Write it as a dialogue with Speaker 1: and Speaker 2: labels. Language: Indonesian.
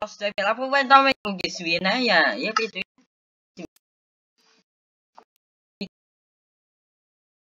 Speaker 1: Mostra, ela foi dar uma que suía, né? Ya, ya, itu